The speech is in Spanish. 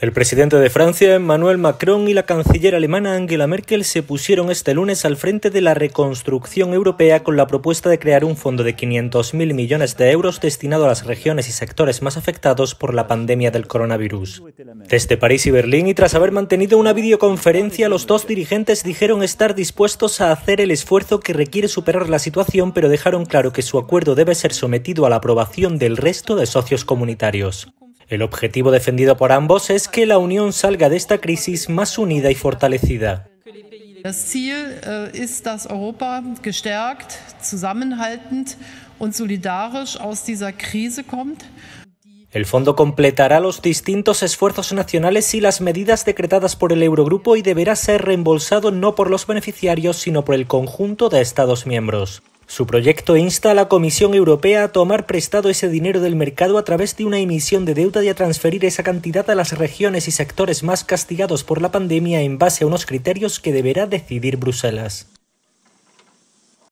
El presidente de Francia, Emmanuel Macron, y la canciller alemana Angela Merkel se pusieron este lunes al frente de la reconstrucción europea con la propuesta de crear un fondo de 500.000 millones de euros destinado a las regiones y sectores más afectados por la pandemia del coronavirus. Desde París y Berlín, y tras haber mantenido una videoconferencia, los dos dirigentes dijeron estar dispuestos a hacer el esfuerzo que requiere superar la situación, pero dejaron claro que su acuerdo debe ser sometido a la aprobación del resto de socios comunitarios. El objetivo defendido por ambos es que la Unión salga de esta crisis más unida y fortalecida. Das Ziel äh, ist, dass Europa gestärkt, zusammenhaltend und solidarisch aus dieser Krise kommt. El fondo completará los distintos esfuerzos nacionales y las medidas decretadas por el Eurogrupo y deberá ser reembolsado no por los beneficiarios, sino por el conjunto de Estados miembros. Su proyecto insta a la Comisión Europea a tomar prestado ese dinero del mercado a través de una emisión de deuda y a transferir esa cantidad a las regiones y sectores más castigados por la pandemia en base a unos criterios que deberá decidir Bruselas.